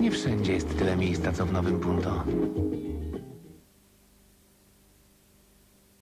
Nie wszędzie jest tyle miejsca, co w Nowym Punto.